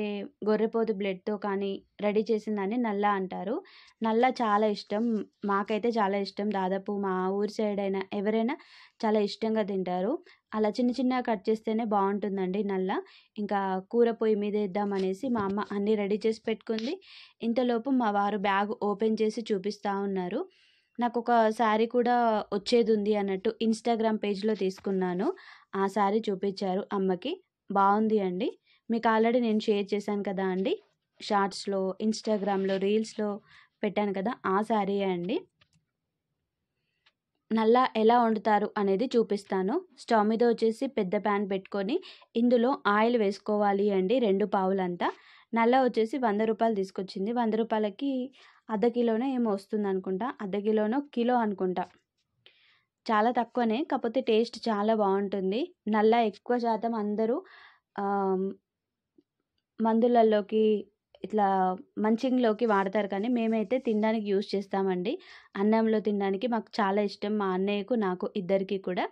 గొర్రెపోతు బ్లడ్తో కానీ రెడీ చేసిందని నల్ల అంటారు. నల్ల చాలా ఇష్టం. మాకైతే చాలా ఇష్టం. దాదాపు మా ఊరి సైడ్ అయినా ఎవరైనా చాలా ఇష్టంగా తింటారు. అలా చిన్న చిన్నగా కట్ చేస్తేనే బాగుంటుందండి నల్ల. ఇంకా కూర పొయ్యి మీద వేద్దామనేసి మా అమ్మ అన్నీ రెడీ చేసి పెట్టుకుంది. ఇంతలోపు మా వారు బ్యాగ్ ఓపెన్ చేసి చూపిస్తూ ఉన్నారు. నాకు ఒక శారీ కూడా వచ్చేది ఉంది అన్నట్టు ఇన్స్టాగ్రామ్ పేజ్లో తీసుకున్నాను. ఆ శారీ చూపించారు అమ్మకి. బాగుంది అండి. మీకు ఆల్రెడీ నేను షేర్ చేశాను కదా అండి. షార్ట్స్లో ఇన్స్టాగ్రామ్లో రీల్స్లో పెట్టాను కదా ఆ శారీ అండి. నల్ల ఎలా వండుతారు అనేది చూపిస్తాను. స్టవ్ మీద వచ్చేసి పెద్ద ప్యాన్ పెట్టుకొని ఇందులో ఆయిల్ వేసుకోవాలి అండి రెండు పావులంతా. నల్ల వచ్చేసి వంద రూపాయలు తీసుకొచ్చింది. వంద రూపాయలకి అర్ధ కిలోనే ఏమో వస్తుంది అనుకుంటా అర్ధ కిలోనో కిలో అనుకుంటా. చాలా తక్కువనే కాకపోతే టేస్ట్ చాలా బాగుంటుంది. నల్ల ఎక్కువ శాతం అందరూ మందులలోకి ఇట్లా మంచింగ్లోకి వాడతారు కానీ మేమైతే తినడానికి యూజ్ చేస్తామండి. అన్నంలో తినడానికి మాకు చాలా ఇష్టం మా అన్నయ్యకు నాకు ఇద్దరికి కూడా.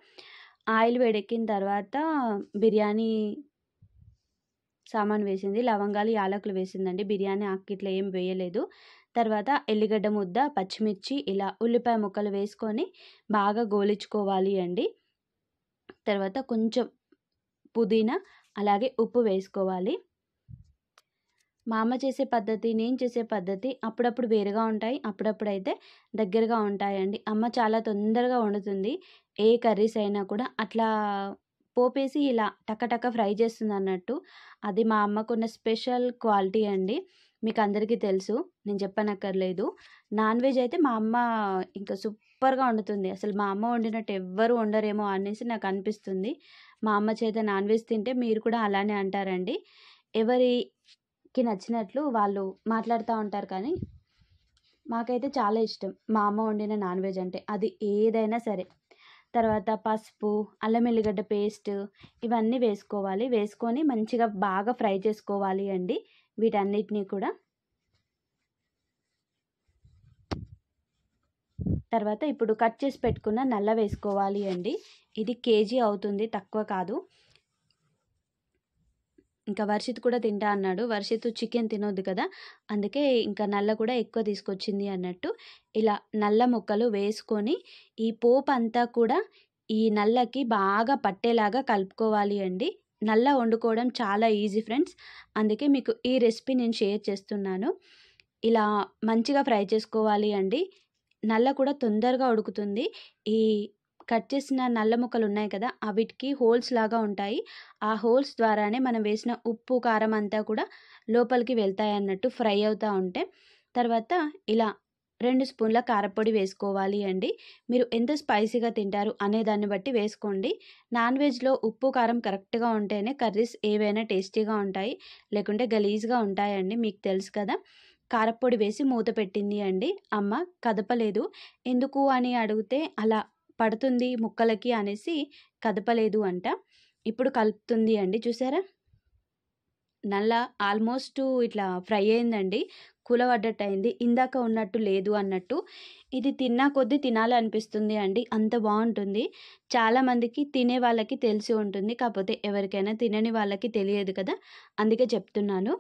ఆయిల్ వేడెక్కిన తర్వాత బిర్యానీ సామాన్ వేసింది లవంగాలు యాలకులు వేసిందండి. బిర్యానీ ఆకు ఇట్లా ఏం వేయలేదు. తర్వాత ఎల్లిగడ్డ ముద్ద పచ్చిమిర్చి ఇలా ఉల్లిపాయ ముక్కలు వేసుకొని బాగా గోలించుకోవాలి అండి. తర్వాత కొంచెం పుదీనా అలాగే ఉప్పు వేసుకోవాలి. మా అమ్మ చేసే పద్ధతి నేను చేసే పద్ధతి అప్పుడప్పుడు వేరుగా ఉంటాయి అప్పుడప్పుడు అయితే దగ్గరగా ఉంటాయండి. అమ్మ చాలా తొందరగా వండుతుంది. ఏ కర్రీస్ అయినా కూడా అట్లా పోపేసి ఇలా టకటక ఫ్రై చేస్తుంది అన్నట్టు. అది మా అమ్మకున్న స్పెషల్ క్వాలిటీ అండి. మీకు అందరికీ తెలుసు నేను చెప్పనక్కర్లేదు. నాన్ వెజ్ అయితే మా అమ్మ ఇంకా సూపర్గా వండుతుంది. అసలు మా అమ్మ వండినట్టు ఎవ్వరు వండరేమో అనేసి నాకు అనిపిస్తుంది. మా అమ్మ చేత నాన్ వెజ్ తింటే మీరు కూడా అలానే అంటారండి. ఎవరికి నచ్చినట్లు వాళ్ళు మాట్లాడుతూ ఉంటారు కానీ మాకైతే చాలా ఇష్టం మా అమ్మ వండిన నాన్ వెజ్ అంటే. అది ఏదైనా సరే. తర్వాత పసుపు అల్లం ఎల్లిగడ్డ పేస్ట్ ఇవన్నీ వేసుకోవాలి. వేసుకొని మంచిగా బాగా ఫ్రై చేసుకోవాలి అండి. వీటన్నిటినీ కూడా తర్వాత ఇప్పుడు కట్ చేసి పెట్టుకున్న నల్ల వేసుకోవాలి అండి. ఇది కేజీ అవుతుంది తక్కువ కాదు. ఇంకా వర్షిత్ కూడా తింటా అన్నాడు. వర్షిత్ చికెన్ తినొద్దు కదా అందుకే ఇంకా నల్ల కూడా ఎక్కువ తీసుకొచ్చింది అన్నట్టు. ఇలా నల్ల ముక్కలు వేసుకొని ఈ పోపు అంతా కూడా ఈ నల్లకి బాగా పట్టేలాగా కలుపుకోవాలి అండి. నల్ల వండుకోవడం చాలా ఈజీ ఫ్రెండ్స్. అందుకే మీకు ఈ రెసిపీ నేను షేర్ చేస్తున్నాను. ఇలా మంచిగా ఫ్రై చేసుకోవాలి అండి. నల్ల కూడా తొందరగా ఉడుకుతుంది. ఈ కట్ చేసిన నల్ల ముక్కలు ఉన్నాయి కదా అవిటికి హోల్స్ లాగా ఉంటాయి. ఆ హోల్స్ ద్వారానే మనం వేసిన ఉప్పు కారం అంతా కూడా లోపలికి వెళ్తాయి అన్నట్టు ఫ్రై అవుతూ ఉంటే. తర్వాత ఇలా రెండు స్పూన్ల కారపొడి వేసుకోవాలి అండి. మీరు ఎంత స్పైసీగా తింటారు అనే దాన్ని బట్టి వేసుకోండి. నాన్ వెజ్లో ఉప్పు కారం కరెక్ట్గా ఉంటేనే కర్రీస్ ఏవైనా టేస్టీగా ఉంటాయి లేకుంటే గలీజ్గా ఉంటాయండి మీకు తెలుసు కదా. కారపొడి వేసి మూత పెట్టింది అండి. అమ్మ కదపలేదు. ఎందుకు అని అడిగితే అలా పడుతుంది ముక్కలకి అనేసి కదపలేదు అంట. ఇప్పుడు కలుపుతుంది అండి చూసారా? నల్ల ఆల్మోస్ట్ ఇట్లా ఫ్రై అయిందండి. కూలబడ్డట్టు అయింది ఇందాక ఉన్నట్టు లేదు అన్నట్టు ఇది తిన్నా కొద్దీ తినాలనిపిస్తుంది అండి. అంత బాగుంటుంది. చాలామందికి తినే వాళ్ళకి తెలిసి ఉంటుంది. కాకపోతే ఎవరికైనా తినని వాళ్ళకి తెలియదు కదా. అందుకే చెప్తున్నాను.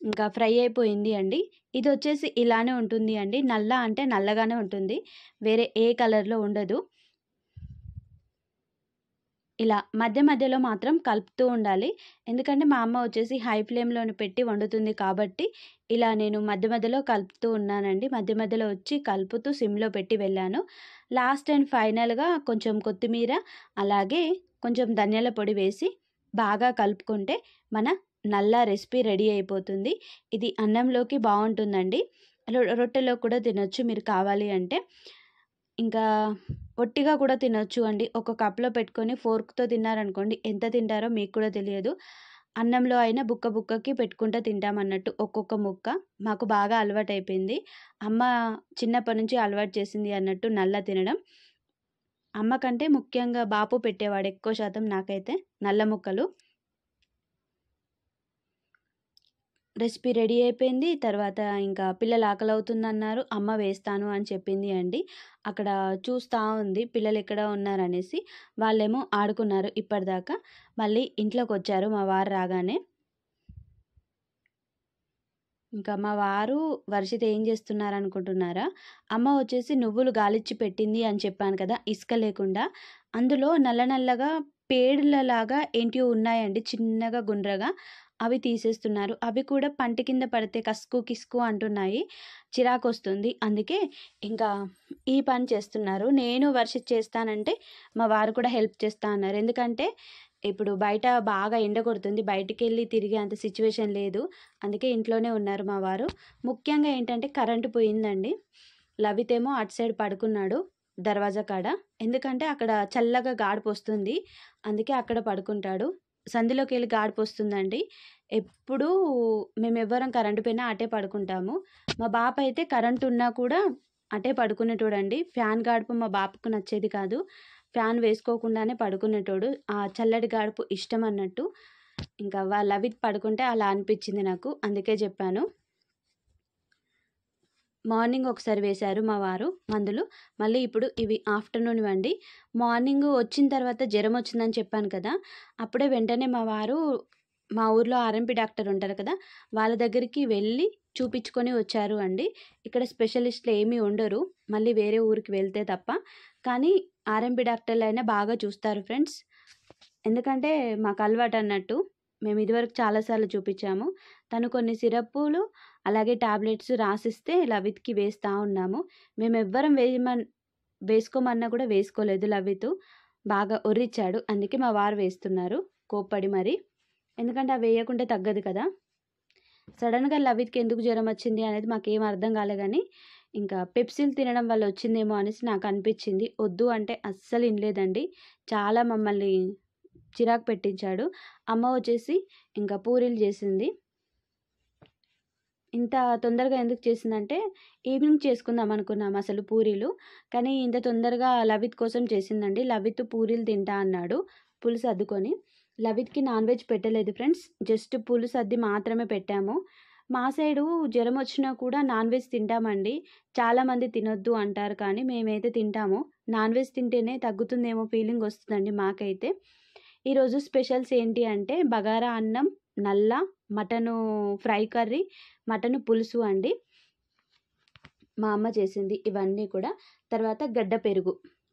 ఇంకా ఫ్రై అయిపోయింది అండి. ఇది వచ్చేసి ఇలానే ఉంటుంది అండి. నల్ల అంటే నల్లగానే ఉంటుంది. వేరే ఏ కలర్లో ఉండదు. ఇలా మధ్య మధ్యలో మాత్రం కలుపుతూ ఉండాలి. ఎందుకంటే మా అమ్మ వచ్చేసి హై ఫ్లేమ్లోని పెట్టి వండుతుంది కాబట్టి ఇలా నేను మధ్య మధ్యలో కలుపుతూ ఉన్నానండి. మధ్య మధ్యలో వచ్చి కలుపుతూ సిమ్లో పెట్టి వెళ్ళాను. లాస్ట్ అండ్ ఫైనల్గా కొంచెం కొత్తిమీర అలాగే కొంచెం ధనియాల పొడి వేసి బాగా కలుపుకుంటే మన నల్ల రెసిపీ రెడీ అయిపోతుంది. ఇది అన్నంలోకి బాగుంటుందండి. రొట్టెలో కూడా తినొచ్చు మీరు కావాలి అంటే. ఇంకా ఒట్టిగా కూడా తినొచ్చు అండి. ఒక కప్లో పెట్టుకొని ఫోర్క్తో తిన్నారనుకోండి ఎంత తింటారో మీకు కూడా తెలియదు. అన్నంలో అయినా బుక్క బుక్కకి పెట్టుకుంటూ తింటామన్నట్టు ఒక్కొక్క ముక్క. మాకు బాగా అలవాటు అయిపోయింది అమ్మ చిన్నప్పటి నుంచి అలవాటు చేసింది అన్నట్టు నల్ల తినడం. అమ్మ కంటే ముఖ్యంగా బాపు పెట్టేవాడు ఎక్కువ శాతం నాకైతే నల్ల ముక్కలు. రెసిపీ రెడీ అయిపోయింది. తర్వాత ఇంకా పిల్లలు ఆకలి అవుతుందన్నారు అమ్మ వేస్తాను అని చెప్పింది అండి. అక్కడ చూస్తూ ఉంది పిల్లలు ఎక్కడ ఉన్నారనేసి. వాళ్ళేమో ఆడుకున్నారు ఇప్పటిదాకా. మళ్ళీ ఇంట్లోకి వచ్చారు మా వారు రాగానే. ఇంకా మా వారు వర్షిత ఏం చేస్తున్నారు అనుకుంటున్నారా అమ్మ వచ్చేసి నువ్వులు గాలిచ్చి పెట్టింది అని చెప్పాను కదా ఇసుక లేకుండా. అందులో నల్ల నల్లగా పేడులలాగా ఏంటివి ఉన్నాయండి చిన్నగా గుండ్రగా. అవి తీసేస్తున్నారు. అవి కూడా పంట కింద పడితే కసుకు కిసుకు అంటున్నాయి. చిరాకు వస్తుంది అందుకే ఇంకా ఈ పని చేస్తున్నారు. నేను వర్ష చేస్తానంటే మా వారు కూడా హెల్ప్ చేస్తా అన్నారు. ఎందుకంటే ఇప్పుడు బయట బాగా ఎండ కొడుతుంది. బయటికి వెళ్ళి తిరిగే అంత సిచ్యువేషన్ లేదు. అందుకే ఇంట్లోనే ఉన్నారు మా వారు. ముఖ్యంగా ఏంటంటే కరెంటు పోయిందండి. లవితేమో అటు సైడ్ పడుకున్నాడు దర్వాజా కాడ. ఎందుకంటే అక్కడ చల్లగా గాడిపోస్తుంది. అందుకే అక్కడ పడుకుంటాడు. సందిలోకి వెళ్ళి గాడిపు వస్తుందండి ఎప్పుడూ మేము ఎవ్వరం కరెంటు పోయినా అటే పడుకుంటాము. మా బాప అయితే కరెంటు ఉన్నా కూడా అటే పడుకునేటోడండి. ఫ్యాన్ గాడుపు మా బాపకు నచ్చేది కాదు. ఫ్యాన్ వేసుకోకుండానే పడుకునేటోడు. ఆ చల్లటి గాడుపు ఇష్టం అన్నట్టు ఇంకా వాళ్ళ అవి పడుకుంటే అలా అనిపించింది నాకు. అందుకే చెప్పాను. మార్నింగ్ ఒకసారి వేశారు మా వారు మందులు. మళ్ళీ ఇప్పుడు ఇవి ఆఫ్టర్నూన్ ఇవ్వండి. మార్నింగ్ వచ్చిన తర్వాత జ్వరం వచ్చిందని చెప్పాను కదా అప్పుడే వెంటనే మా వారు మా ఊర్లో ఆర్ఎంపీ డాక్టర్ ఉంటారు కదా వాళ్ళ దగ్గరికి వెళ్ళి చూపించుకొని వచ్చారు అండి. ఇక్కడ స్పెషలిస్టులు ఏమీ ఉండరు మళ్ళీ వేరే ఊరికి వెళ్తే తప్ప. కానీ ఆర్ఎంపీ డాక్టర్లు అయినా బాగా చూస్తారు ఫ్రెండ్స్. ఎందుకంటే మాకు అలవాటు అన్నట్టు మేము ఇదివరకు చాలాసార్లు చూపించాము. తను కొన్ని సిరప్పులు అలాగే టాబ్లెట్స్ రాసిస్తే లవిత్కి వేస్తూ ఉన్నాము. మేము ఎవ్వరం వేయమన్ వేసుకోమన్నా కూడా వేసుకోలేదు లవితు. బాగా ఒర్రిచ్చాడు. అందుకే మా వారు వేస్తున్నారు. కోప్పడి మరి. ఎందుకంటే అవి వేయకుంటే తగ్గదు కదా. సడన్గా లవిత్కి ఎందుకు జ్వరం వచ్చింది అనేది మాకేం అర్థం కాలే కానీ ఇంకా పెప్సిల్ తినడం వల్ల వచ్చిందేమో అనేసి నాకు అనిపించింది. వద్దు అంటే అస్సలు వినలేదండి చాలా మమ్మల్ని చిరాకు పెట్టించాడు. అమ్మ వచ్చేసి ఇంకా పూరీలు చేసింది. ఇంత తొందరగా ఎందుకు చేసిందంటే ఈవినింగ్ చేసుకుందాం అనుకున్నాం అసలు పూరీలు. కానీ ఇంత తొందరగా లవిత్ కోసం చేసిందండి. లవిత్ పూరీలు తింటా అన్నాడు పులుసు అద్దుకొని. లవిత్కి నాన్ వెజ్ పెట్టలేదు ఫ్రెండ్స్. జస్ట్ పులుసు అద్ది మాత్రమే పెట్టాము. మా సైడు జ్వరం వచ్చినా కూడా నాన్ వెజ్ తింటామండి. చాలామంది తినొద్దు అంటారు కానీ మేమైతే తింటాము. నాన్ వెజ్ తింటేనే తగ్గుతుందేమో ఫీలింగ్ వస్తుందండి మాకైతే. ఈరోజు స్పెషల్స్ ఏంటి అంటే బగారా అన్నం నల్ల మటను ఫ్రై కర్రీ మటన్ పులుసు అండి. మా అమ్మ చేసింది ఇవన్నీ కూడా. తర్వాత గడ్డ పెరుగు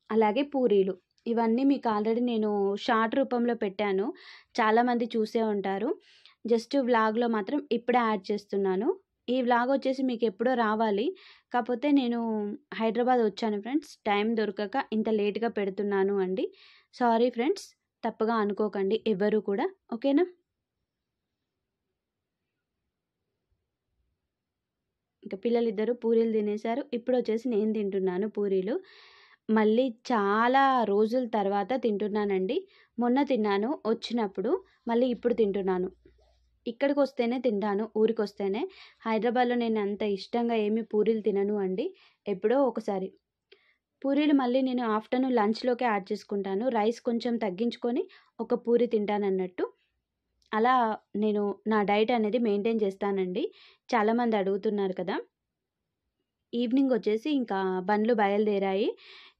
అలాగే పూరీలు. ఇవన్నీ మీకు ఆల్రెడీ నేను షార్ట్ రూపంలో పెట్టాను. చాలామంది చూసే ఉంటారు. జస్ట్ వ్లాగ్లో మాత్రం ఇప్పుడే యాడ్ చేస్తున్నాను. ఈ వ్లాగ్ వచ్చేసి మీకు ఎప్పుడో రావాలి. కాకపోతే నేను హైదరాబాద్ వచ్చాను ఫ్రెండ్స్. టైం దొరకక ఇంత లేట్గా పెడుతున్నాను అండి. సారీ ఫ్రెండ్స్ తప్పుగా అనుకోకండి ఎవరు కూడా. ఓకేనా? ఇంకా పిల్లలిద్దరూ పూరీలు తినేశారు. ఇప్పుడు వచ్చేసి నేను తింటున్నాను పూరీలు. మళ్ళీ చాలా రోజుల తర్వాత తింటున్నానండి. మొన్న తిన్నాను వచ్చినప్పుడు మళ్ళీ ఇప్పుడు తింటున్నాను. ఇక్కడికి వస్తేనే తింటాను ఊరికి వస్తేనే హైదరాబాద్లో నేను అంత ఇష్టంగా ఏమి పూరీలు తినను అండి ఎప్పుడో ఒకసారి. పూరీలు మళ్ళీ నేను ఆఫ్టర్నూన్ లంచ్లోకి యాడ్ చేసుకుంటాను. రైస్ కొంచెం తగ్గించుకొని ఒక పూరి తింటానన్నట్టు. అలా నేను నా డైట్ అనేది మెయింటైన్ చేస్తానండి. చాలామంది అడుగుతున్నారు కదా. ఈవినింగ్ వచ్చేసి ఇంకా బండ్లు బయలుదేరాయి.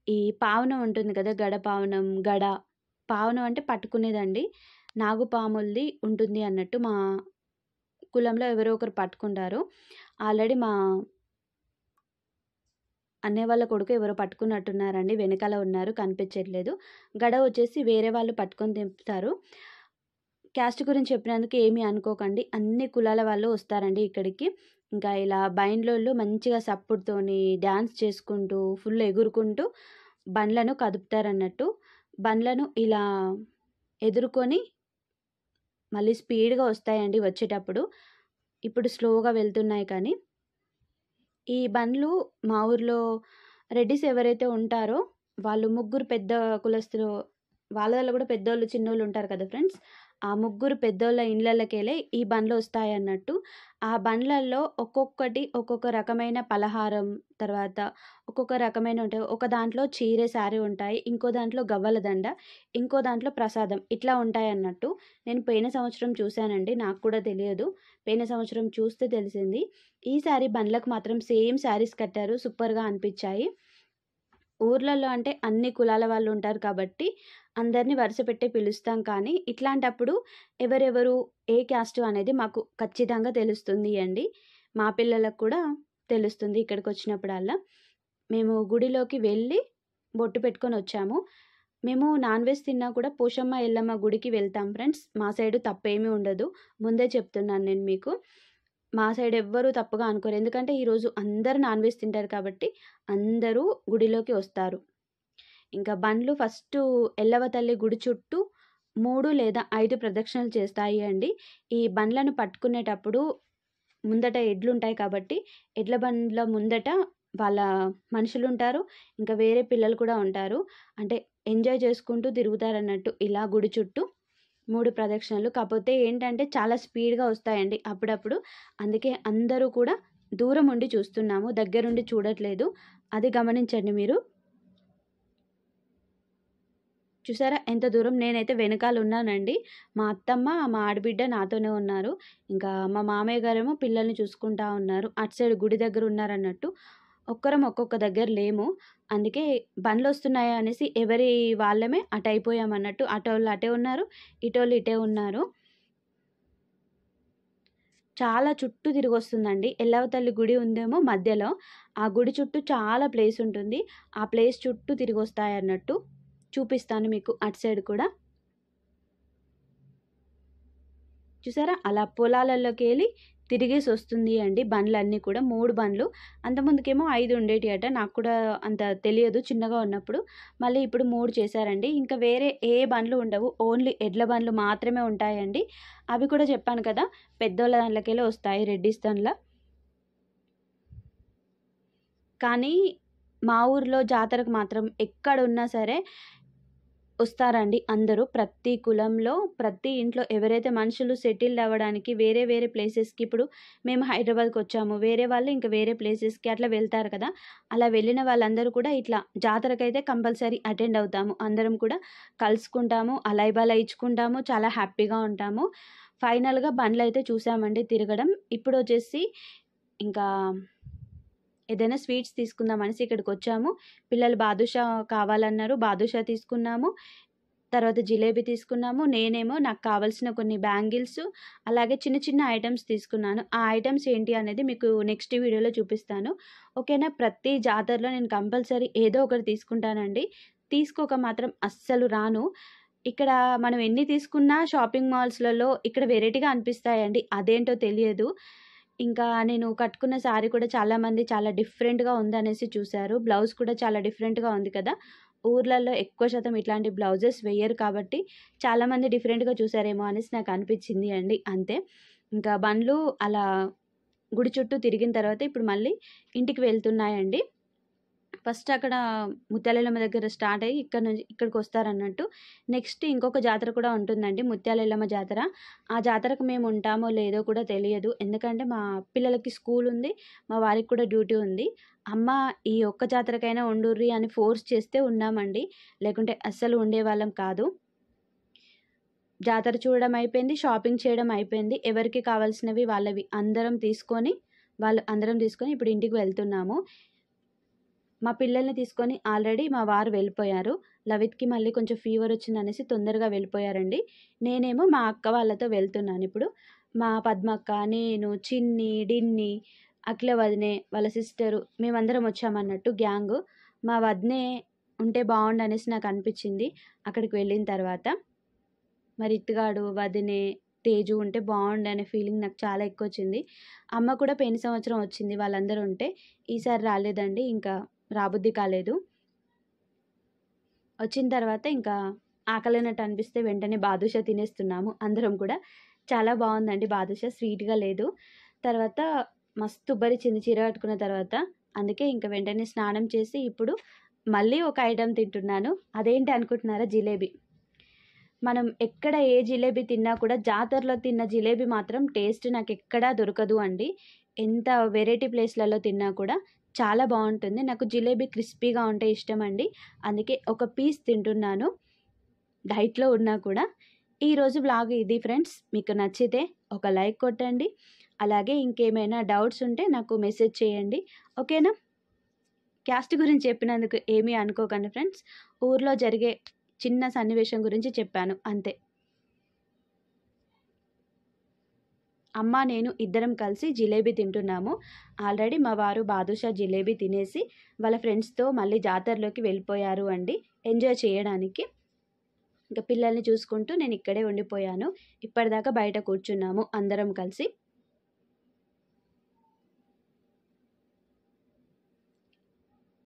ఈ పావనం ఉంటుంది కదా గడ పావనం గడ. పావనం అంటే పట్టుకునేదండి. నాగుపాములది ఉంటుంది అన్నట్టు మా కులంలో ఎవరో ఒకరు పట్టుకుంటారు. ఆల్రెడీ మా అన్నయ్య వాళ్ళ కొడుకు ఎవరో పట్టుకున్నట్టున్నారండి. వెనకాల ఉన్నారు కనిపించట్లేదు. గడ వచ్చేసి వేరే వాళ్ళు పట్టుకొని తింపుతారు. క్యాస్ట్ గురించి చెప్పినందుకు ఏమీ అనుకోకండి. అన్ని కులాల వాళ్ళు వస్తారండి ఇక్కడికి. ఇంకా ఇలా బైండ్లోళ్ళు మంచిగా సప్పుడుతోని డ్యాన్స్ చేసుకుంటూ ఫుల్ ఎగురుకుంటూ బండ్లను కదుపుతారన్నట్టు. బండ్లను ఇలా ఎదుర్కొని మళ్ళీ స్పీడ్గా వస్తాయండి వచ్చేటప్పుడు. ఇప్పుడు స్లోగా వెళ్తున్నాయి కానీ. ఈ బండ్లు మా ఊర్లో రెడ్డిస్ ఎవరైతే ఉంటారో వాళ్ళు ముగ్గురు పెద్ద కులస్తులు వాళ్ళ కూడా పెద్దోళ్ళు చిన్నోళ్ళు ఉంటారు కదా ఫ్రెండ్స్. ఆ ముగ్గురు పెద్దోళ్ళ ఇళ్ళకెళ్ళే ఈ బండ్లు వస్తాయి అన్నట్టు ఆ బండ్లల్లో ఒక్కొక్కటి ఒక్కొక్క రకమైన పలహారం తర్వాత ఒక్కొక్క రకమైన ఉంటాయి ఒక దాంట్లో చీరే సారీ ఉంటాయి ఇంకో దాంట్లో గవ్వల దండ ఇంకో దాంట్లో ప్రసాదం. ఇట్లా ఉంటాయి అన్నట్టు నేను పోయిన సంవత్సరం చూశానండి నాకు కూడా తెలియదు. పోయిన సంవత్సరం చూస్తే తెలిసింది. ఈసారి బండ్లకు మాత్రం సేమ్ శారీస్ కట్టారు. సూపర్గా అనిపించాయి. ఊర్లలో అంటే అన్ని కులాల వాళ్ళు ఉంటారు కాబట్టి అందరినీ వరుస పెట్టి పిలుస్తాం కానీ ఇట్లాంటప్పుడు ఎవరెవరు ఏ క్యాస్ట్ అనేది మాకు ఖచ్చితంగా తెలుస్తుంది అండి. మా పిల్లలకు కూడా తెలుస్తుంది ఇక్కడికి వచ్చినప్పుడల్లా. మేము గుడిలోకి వెళ్ళి బొట్టు పెట్టుకొని వచ్చాము. మేము నాన్ వెజ్ తిన్నా కూడా పోషమ్మ ఎల్లమ్మ గుడికి వెళ్తాం ఫ్రెండ్స్. మా సైడు తప్పేమీ ఉండదు. ముందే చెప్తున్నాను నేను మీకు. మా సైడ్ ఎవ్వరూ తప్పుగా అనుకోరు. ఎందుకంటే ఈరోజు అందరూ నాన్ వెజ్ తింటారు కాబట్టి అందరూ గుడిలోకి వస్తారు. ఇంకా బండ్లు ఫస్ట్ ఎల్లవ తల్లి గుడి చుట్టూ మూడు లేదా ఐదు ప్రదక్షిణలు చేస్తాయి అండి. ఈ బండ్లను పట్టుకునేటప్పుడు ముందట ఎడ్లు ఉంటాయి కాబట్టి ఎడ్ల బండ్ల ముందట వాళ్ళ మనుషులు ఉంటారు ఇంకా వేరే పిల్లలు కూడా ఉంటారు. అంటే ఎంజాయ్ చేసుకుంటూ తిరుగుతారన్నట్టు ఇలా గుడి చుట్టూ మూడు ప్రదక్షిణలు. కాకపోతే ఏంటంటే చాలా స్పీడ్గా వస్తాయండి అప్పుడప్పుడు. అందుకే అందరూ కూడా దూరం ఉండి చూస్తున్నాము దగ్గరుండి చూడట్లేదు. అది గమనించండి మీరు. చూసారా? ఎంత దూరం? నేనైతే వెనకాల ఉన్నానండి. మా అత్తమ్మ మా ఆడబిడ్డ నాతోనే ఉన్నారు. ఇంకా మా మామయ్య గారేమో పిల్లల్ని చూసుకుంటా ఉన్నారు. అటు సైడ్ గుడి దగ్గర ఉన్నారన్నట్టు. ఒక్కరం ఒక్కొక్క దగ్గర లేము. అందుకే బండ్లు వస్తున్నాయా అనేసి ఎవరి వాళ్ళమే అటు అయిపోయామన్నట్టు అటోళ్ళు అటే ఉన్నారు ఇటోళ్ళు ఇటే ఉన్నారు. చాలా చుట్టూ తిరిగి వస్తుందండి ఎల్లవ తల్లి గుడి ఉందేమో మధ్యలో. ఆ గుడి చుట్టూ చాలా ప్లేస్ ఉంటుంది. ఆ ప్లేస్ చుట్టూ తిరిగి వస్తాయి అన్నట్టు చూపిస్తాను మీకు అటు సైడ్ కూడా. చూసారా? అలా పొలాలలోకి వెళ్ళి తిరిగేసి వస్తుంది అండి బండ్లన్నీ కూడా. మూడు బండ్లు. అంతకుముందుకేమో ఐదు ఉండేటి అట. నాకు కూడా అంత తెలియదు చిన్నగా ఉన్నప్పుడు. మళ్ళీ ఇప్పుడు మూడు చేశారండి. ఇంకా వేరే ఏ బండ్లు ఉండవు. ఓన్లీ ఎడ్ల బండ్లు మాత్రమే ఉంటాయండి. అవి కూడా చెప్పాను కదా పెద్దోళ్ళ దాంట్లోకెళ్ళి వస్తాయి రెడ్డిస్ దాంట్లో కానీ మా ఊర్లో జాతరకు మాత్రం ఎక్కడున్నా సరే వస్తారండి అందరూ. ప్రతి కులంలో ప్రతి ఇంట్లో ఎవరైతే మనుషులు సెటిల్ అవ్వడానికి వేరే వేరే ప్లేసెస్కి ఇప్పుడు మేము హైదరాబాద్కి వచ్చాము. వేరే వాళ్ళు ఇంకా వేరే ప్లేసెస్కి అట్లా వెళ్తారు కదా. అలా వెళ్ళిన వాళ్ళందరూ కూడా ఇట్లా జాతరకైతే కంపల్సరీ అటెండ్ అవుతాము. అందరం కూడా కలుసుకుంటాము అలాయిబాలా ఇచ్చుకుంటాము చాలా హ్యాపీగా ఉంటాము. ఫైనల్గా బండ్లు అయితే చూసామండి తిరగడం. ఇప్పుడు వచ్చేసి ఇంకా ఏదైనా స్వీట్స్ తీసుకుందాం అనేసి ఇక్కడికి వచ్చాము. పిల్లలు బాదుషా కావాలన్నారు. బాదుషా తీసుకున్నాము. తర్వాత జిలేబీ తీసుకున్నాము. నేనేమో నాకు కావాల్సిన కొన్ని బ్యాంగిల్స్ అలాగే చిన్న చిన్న ఐటమ్స్ తీసుకున్నాను. ఆ ఐటమ్స్ ఏంటి అనేది మీకు నెక్స్ట్ వీడియోలో చూపిస్తాను. ఓకేనా? ప్రతి జాతరలో నేను కంపల్సరీ ఏదో ఒకటి తీసుకుంటానండి. తీసుకోక మాత్రం అస్సలు రాను. ఇక్కడ మనం ఎన్ని తీసుకున్నా షాపింగ్ మాల్స్లలో ఇక్కడ వెరైటీగా అనిపిస్తాయండి. అదేంటో తెలియదు. ఇంకా నేను కట్టుకున్న శారీ కూడా చాలామంది చాలా డిఫరెంట్గా ఉందనేసి చూశారు బ్లౌజ్ కూడా చాలా డిఫరెంట్గా ఉంది కదా. ఊర్లలో ఎక్కువ శాతం ఇట్లాంటి బ్లౌజెస్ వేయరు కాబట్టి చాలామంది డిఫరెంట్గా చూసారేమో అనేసి నాకు అనిపించింది అండి. అంతే. ఇంకా బండ్లు అలా గుడి చుట్టూ తిరిగిన తర్వాత ఇప్పుడు మళ్ళీ ఇంటికి వెళ్తున్నాయండి. ఫస్ట్ అక్కడ ముత్యాలయమ్మ దగ్గర స్టార్ట్ అయ్యి ఇక్కడ నుంచి ఇక్కడికి వస్తారన్నట్టు. నెక్స్ట్ ఇంకొక జాతర కూడా ఉంటుందండి ముత్యాలయమ్మ జాతర. ఆ జాతరకు మేము ఉంటామో లేదో కూడా తెలియదు. ఎందుకంటే మా పిల్లలకి స్కూల్ ఉంది మా వారికి కూడా డ్యూటీ ఉంది. అమ్మ ఈ ఒక్క జాతరకైనా ఉండుర్రి అని ఫోర్స్ చేస్తే ఉన్నామండి. లేకుంటే అస్సలు ఉండేవాళ్ళం కాదు. జాతర చూడడం అయిపోయింది షాపింగ్ చేయడం అయిపోయింది. ఎవరికి కావాల్సినవి వాళ్ళవి అందరం తీసుకొని వాళ్ళు అందరం తీసుకొని ఇప్పుడు ఇంటికి వెళ్తున్నాము. మా పిల్లల్ని తీసుకొని ఆల్రెడీ మా వారు వెళ్ళిపోయారు. లవిత్కి మళ్ళీ కొంచెం ఫీవర్ వచ్చింది అనేసి తొందరగా వెళ్ళిపోయారండి. నేనేమో మా అక్క వాళ్ళతో వెళ్తున్నాను ఇప్పుడు. మా పద్మక్క నేను చిన్ని డిన్ని అఖిల వదినే వాళ్ళ సిస్టరు మేమందరం వచ్చామన్నట్టు గ్యాంగ్. మా వదినే ఉంటే బాగుండు అనేసి నాకు అనిపించింది అక్కడికి వెళ్ళిన తర్వాత. మరి ఇత్తుగాడు వదినే తేజు ఉంటే బాగుండు అనే ఫీలింగ్ నాకు చాలా ఎక్కువ వచ్చింది. అమ్మ కూడా పోయిన సంవత్సరం వచ్చింది వాళ్ళందరూ ఉంటే. ఈసారి రాలేదండి ఇంకా రాబుద్ది కాలేదు. వచ్చిన తర్వాత ఇంకా ఆకలినట్టు అనిపిస్తే వెంటనే బాదుషా తినేస్తున్నాము అందరం కూడా. చాలా బాగుందండి బాదుషా స్వీట్గా లేదు. తర్వాత మస్తు ఉబ్బరిచింది చీర కట్టుకున్న తర్వాత అందుకే ఇంకా వెంటనే స్నానం చేసి ఇప్పుడు మళ్ళీ ఒక ఐటెం తింటున్నాను. అదేంటి అనుకుంటున్నారా జిలేబీ? మనం ఎక్కడ ఏ జిలేబీ తిన్నా కూడా జాతరలో తిన్న జిలేబీ మాత్రం టేస్ట్ నాకు ఎక్కడా దొరకదు అండి. ఎంత వెరైటీ ప్లేస్లలో తిన్నా కూడా చాలా బాగుంటుంది. నాకు జిలేబీ క్రిస్పీగా ఉంటే ఇష్టం అండి అందుకే ఒక పీస్ తింటున్నాను. డైట్లో ఉన్నా కూడా. ఈరోజు బ్లాగ్ ఇది ఫ్రెండ్స్. మీకు నచ్చితే ఒక లైక్ కొట్టండి. అలాగే ఇంకేమైనా డౌట్స్ ఉంటే నాకు మెసేజ్ చేయండి. ఓకేనా? క్యాస్ట్ గురించి చెప్పినందుకు ఏమీ అనుకోకండి ఫ్రెండ్స్. ఊర్లో జరిగే చిన్న సన్నివేశం గురించి చెప్పాను. అంతే. అమ్మ నేను ఇద్దరం కలిసి జిలేబీ తింటున్నాము. ఆల్రెడీ మా వారు బాదుషా జిలేబీ తినేసి వాళ్ళ ఫ్రెండ్స్తో మళ్ళీ జాతరలోకి వెళ్ళిపోయారు అండి. ఎంజాయ్ చేయడానికి. ఇంకా పిల్లల్ని చూసుకుంటూ నేను ఇక్కడే ఉండిపోయాను. ఇప్పటిదాకా బయట కూర్చున్నాము అందరం కలిసి.